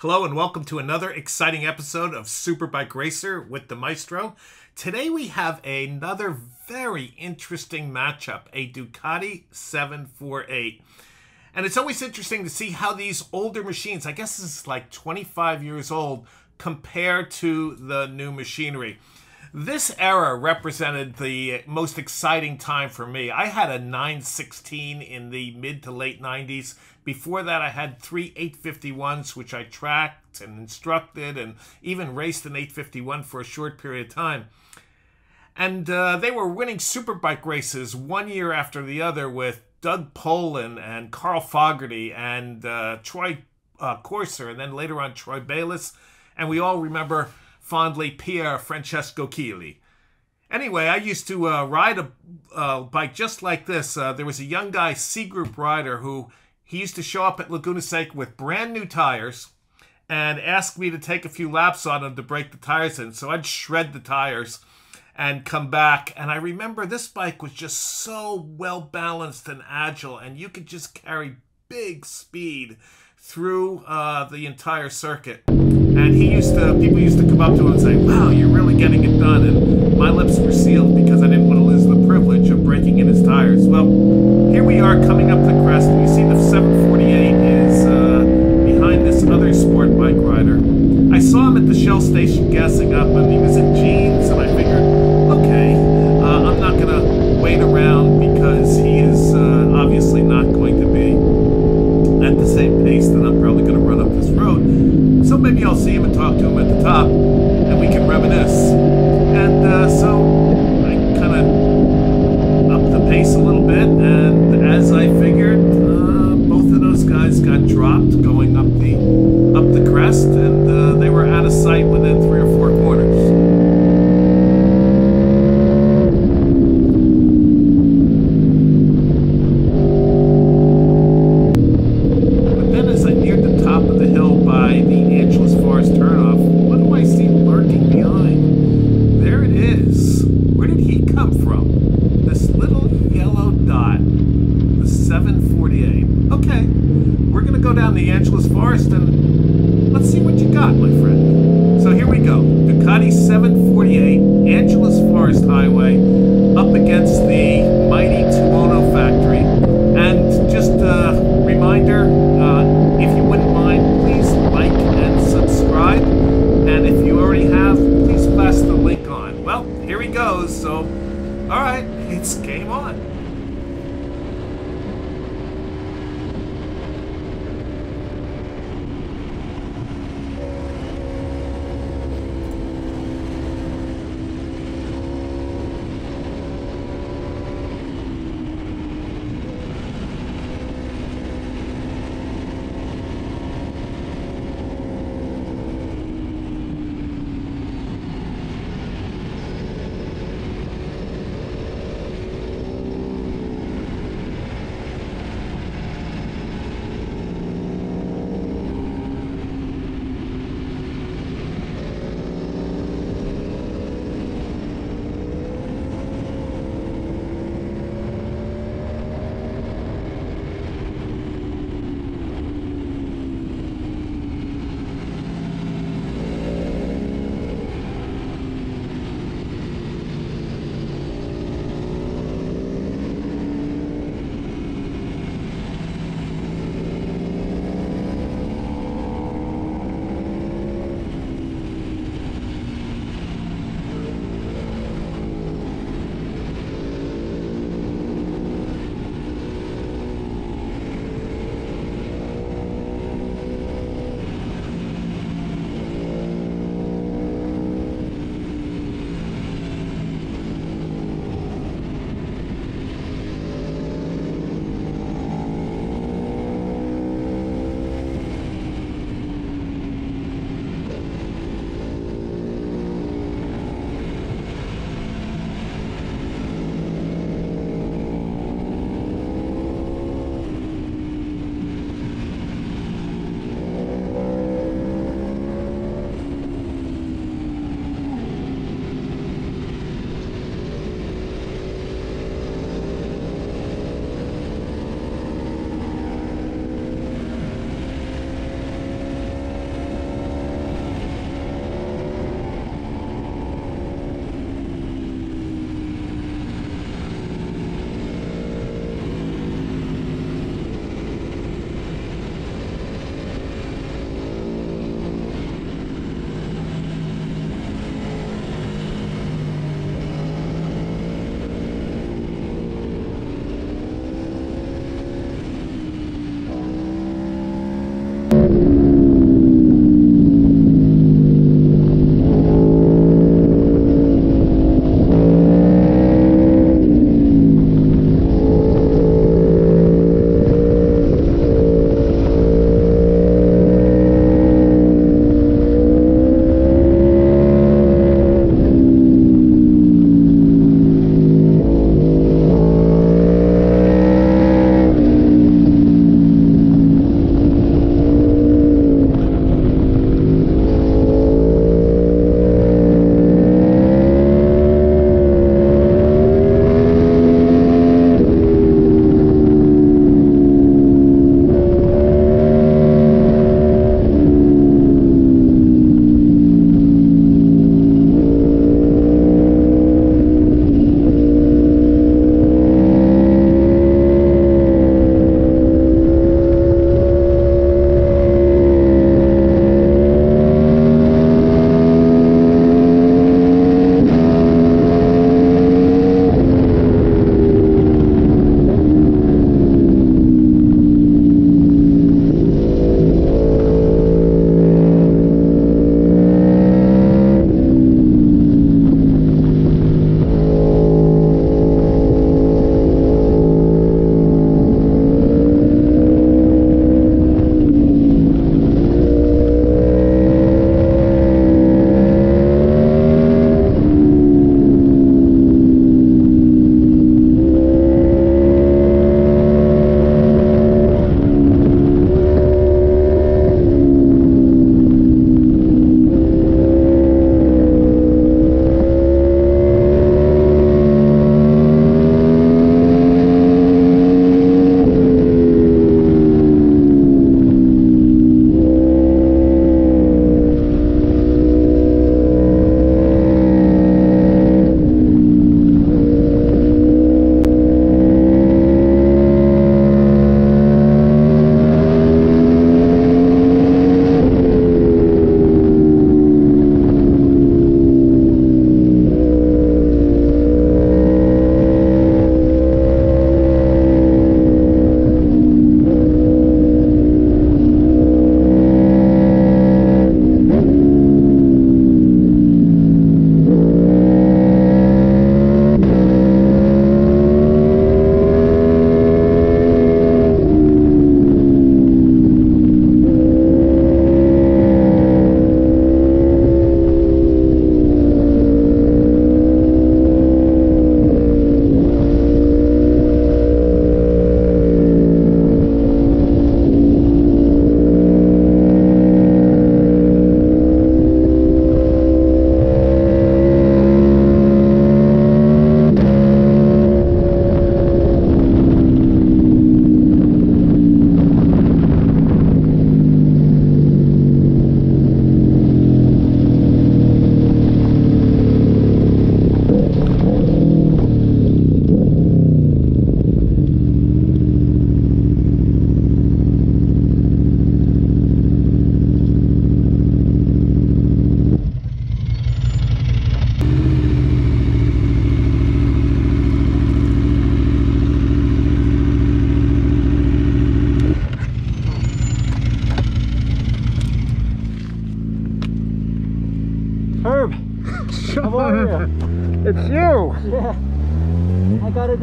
Hello and welcome to another exciting episode of Superbike Racer with the Maestro. Today we have another very interesting matchup, a Ducati 748. And it's always interesting to see how these older machines, I guess this is like 25 years old, compare to the new machinery. This era represented the most exciting time for me. I had a 916 in the mid to late 90s. Before that, I had three 851s, which I tracked and instructed and even raced an 851 for a short period of time. And uh, they were winning superbike races one year after the other with Doug Polen and Carl Fogarty and uh, Troy uh, Corser, and then later on Troy Bayliss. And we all remember fondly Pier Francesco Chili. Anyway, I used to uh, ride a uh, bike just like this. Uh, there was a young guy, C Group rider, who he used to show up at Laguna Seca with brand new tires and ask me to take a few laps on them to break the tires in. So I'd shred the tires and come back. And I remember this bike was just so well balanced and agile, and you could just carry big speed through uh, the entire circuit. And he used to, people used to come up to him and say, wow, you're really getting it done. And my lips were sealed because I didn't want to lose the privilege of breaking in his tires. Well, here we are coming up the crest. And you see the 748 is uh, behind this other sport bike rider. I saw him at the Shell station gassing up, and he was in jeans, and uh, they were out of sight within three or four corners. But then as I neared the top of the hill by the Angeles Forest turnoff, what do I see lurking behind? There it is. Where did he come from? This little yellow dot. The 748. Okay, we're to go down the Angeles Forest and let's see what you got, my friend. So here we go. Ducati 748, Angeles Forest Highway, up against the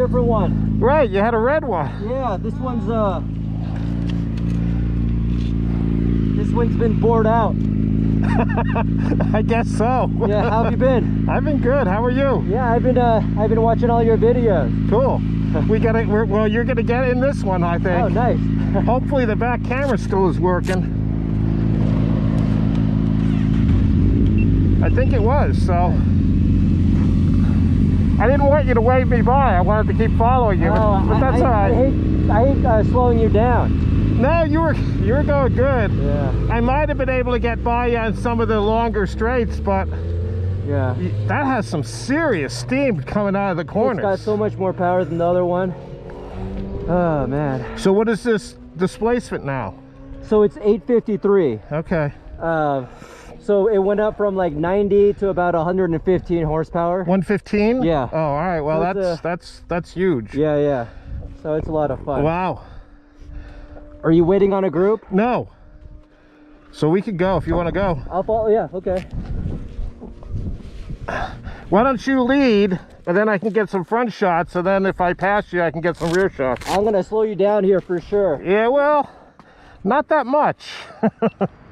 I got a different one. Right, you had a red one. Yeah, this one's uh This one's been bored out. I guess so. Yeah, how have you been? I've been good. How are you? Yeah, I've been uh I've been watching all your videos. Cool. We got it. Well, you're gonna get in this one, I think. Oh, nice. Hopefully the back camera still is working. I think it was, so. I didn't want you to wave me by. I wanted to keep following you, but, Oh, but that's I, all right. I hate I hate uh, slowing you down. No, you were you were going good. Yeah. I might have been able to get by you on some of the longer straights, but Yeah. that has some serious steam coming out of the It's corners. got so much more power than the other one. Oh man. so what is this displacement now? So it's 853. Okay. Uh, so it went up from like 90 to about 115 horsepower. 115? Yeah. Oh, all right. Well, So that's uh, that's that's huge. Yeah, yeah. So it's a lot of fun. Wow. Are you waiting on a group? No. So we could go if you want to go. I'll follow. Yeah, okay. Why don't you lead, and then I can get some front shots, and then if I pass you, I can get some rear shots. I'm gonna slow you down here for sure. Yeah, well, not that much.